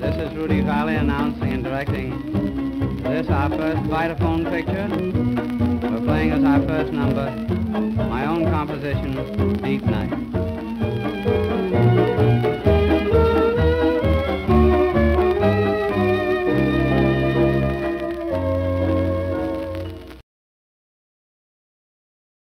this is Rudy Vallee announcing and directing this, our first Vitaphone picture. We're playing as our first number, my own composition, Deep Night.